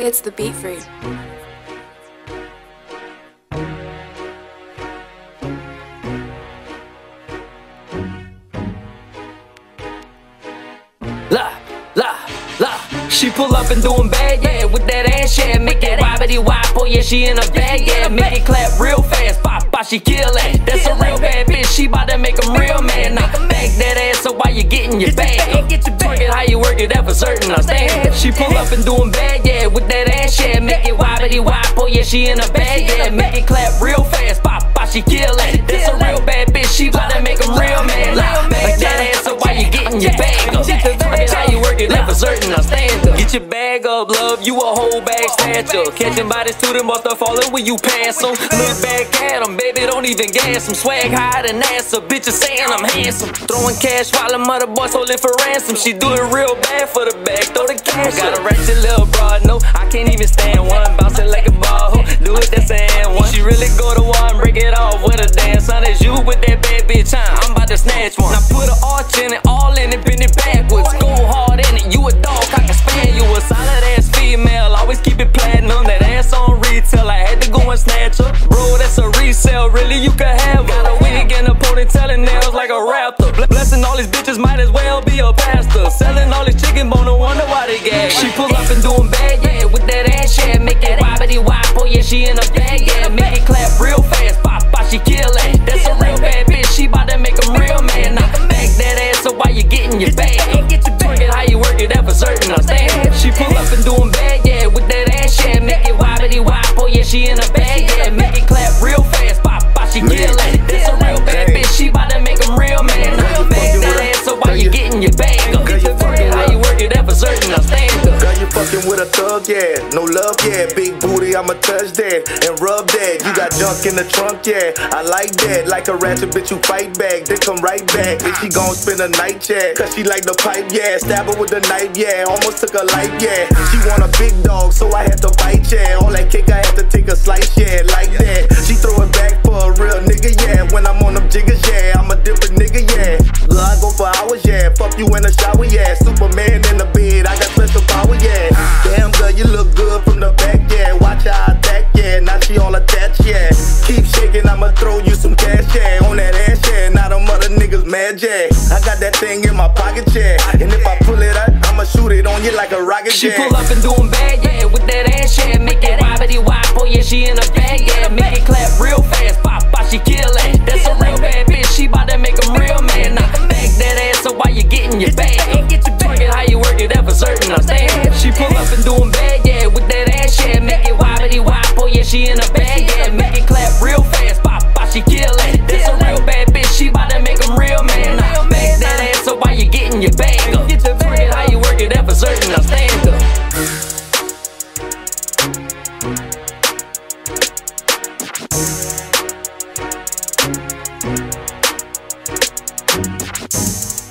It's the beat free. La, la, la. She pull up and doing bad, yeah, with that ass, yeah. Make it wobbity wop, oh yeah, she in a bag, yeah. Make it clap real fast, pop, pop, she kill it. That's a real bad bitch, she bout to make a real man. Now, back that ass, so why you getting your bag? Get it how you work it, that for certain, I stand. She pull up and doing bad, yeah, with that ass, yeah. Make it wobbity wop, oh yeah, she in a bag, yeah. Make it clap real fast, pop, pop, she kill it. That's a real bad bitch, she bout to make a real man. Now, back that ass, so why you getting your bag? Get your bag up, love, you a whole bag snatcher. Catching bodies to them off the falling when you pass them. Look back at them, baby, don't even gas them. Swag higher than NASA, bitches saying I'm handsome. Throwing cash while the mother boys holding for ransom. She do it real bad for the bag, throw the cash. Got a ratchet little broad, no, I can't even stand one. Bouncing like a ball, do it, that's an one. She really go to war and break it off with a dance. Son, it's you with that bad bitch, huh? I'm about to snatch one. Now put an arch in it, all in it, I had to go and snatch her. Bro, that's a resale, really, you can have her. Got a wig and a ponytail and nails like a raptor. Ble- Blessing all these bitches, might as well be a pastor. Selling all these chicken bone, no wonder why they gag. She pull up and doing bad, yeah, with that ass, yeah. Make it wobbity wop, oh yeah, she in a bag, yeah. Make it clap real yeah. No love, yeah. Big booty, I'ma touch that and rub that. You got junk in the trunk, yeah. I like that. Like a ratchet bitch, you fight back, then come right back. Then she gon' spend a night, yeah. Cause she like the pipe, yeah. Stab her with the knife, yeah. Almost took her life, yeah. She want a big dog, so I had to bite, yeah. All that kick, I had to take a slice, yeah. Like that. She throw it back for a real nigga, yeah. When I'm on them jiggers, yeah. I'm a different nigga, yeah. Look, I go for hours, yeah. Fuck you in the shower, yeah. Superman from the back, yeah. Watch how I attack, yeah. Now she all attached, yeah. Keep shaking, I'ma throw you some cash, yeah. On that ass, yeah. Now them other niggas mad, yeah. I got that thing in my pocket, yeah. And if I pull it out, I'ma shoot it on you like a rocket, yeah. She pull up and doing bad, yeah, with that ass, yeah. Make it wobbity oh yeah, she in a bag, yeah. Make it clap real hand, make it clap real fast. Pop, pop, she kill it. That's a real bad bitch, she bout to make him real man. I back that ass up while you getting your bag up. Work it how you work it, that for certain, I stand up. Thank